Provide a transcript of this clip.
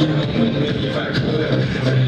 you you.